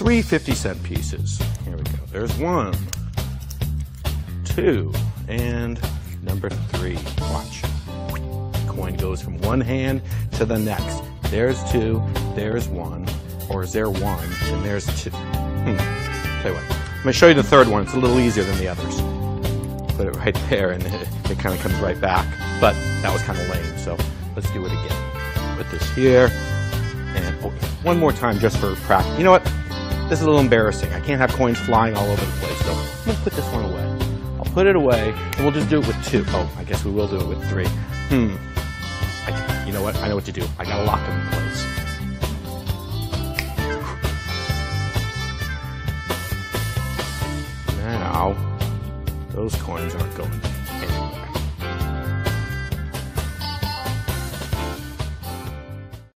three 50 cent pieces. Here we go. There's one, two, and number three. Watch. Coin goes from one hand to the next. There's two, there's one, or is there one, and there's two. Hmm. Tell you what, I'm going to show you the third one. It's a little easier than the others. Put it right there, and it, it kind of comes right back. But that was kind of lame, so let's do it again. Put this here, and oh, one more time just for practice. You know what? This is a little embarrassing. I can't have coins flying all over the place, so I'm going to put this one away. I'll put it away, and we'll just do it with two. Oh, I guess we will do it with three. Hmm. I, you know what? I know what to do. I got to lock them in place. Now, those coins aren't going